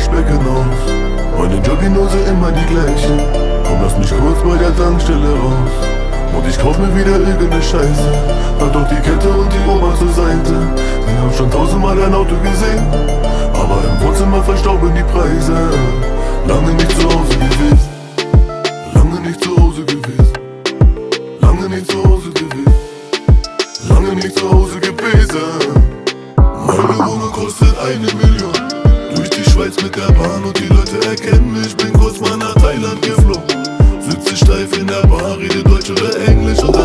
Waschbecken aus. Meine Jogginghose immer die gleiche. Komm, lass mich kurz bei der Tankstelle raus. Und ich kauf mir wieder irgendeine Scheiße. Halt doch die Kette und die Oma zur Seite. Sie haben schon tausendmal ein Auto gesehen. Aber im Wohnzimmer verstauben die Preise. Lange nicht zu Hause gewesen. Lange nicht zu Hause gewesen. Lange nicht zu Hause gewesen. Lange nicht zu Hause gewesen. Meine Wohnung kostet eine Million. Schweiz mit der Bahn und die Leute erkennen mich. Bin kurz mal nach Thailand geflogen. Sitze steif in der Bar, rede Deutsch oder Englisch und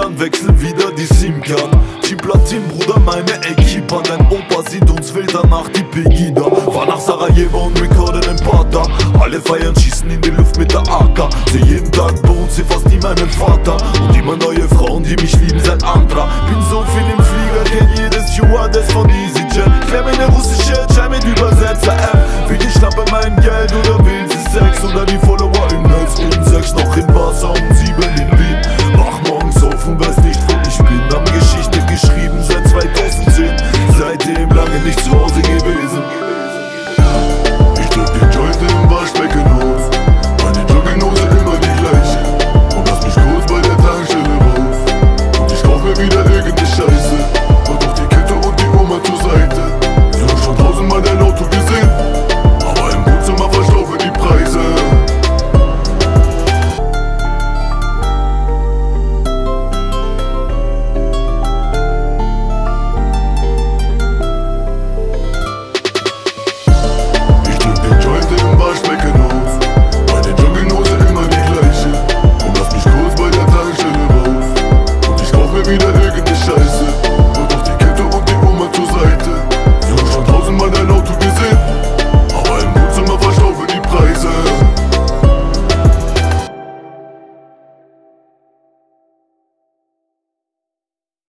Plan, wechseln wieder die SIM-Card Team Platin, Bruder, meine Equipa. Dein Opa sieht uns wild danach die Pegida. War nach Sarajevo und recorden in Pater. Alle feiern, schießen in die Luft mit der AK Seh jeden Tag bei uns, seh fast nie meinen Vater. Und immer neue Frauen, die mich lieben, sein anderer Bin so viel im Flieger, kenn jedes Juades von EasyJet Klär mir ne russische Chai mit Übersetzer-App Will die Schnappe mein Geld oder will sie Sex? Oder die Follower im Netz und sechs noch in Wasser um 7?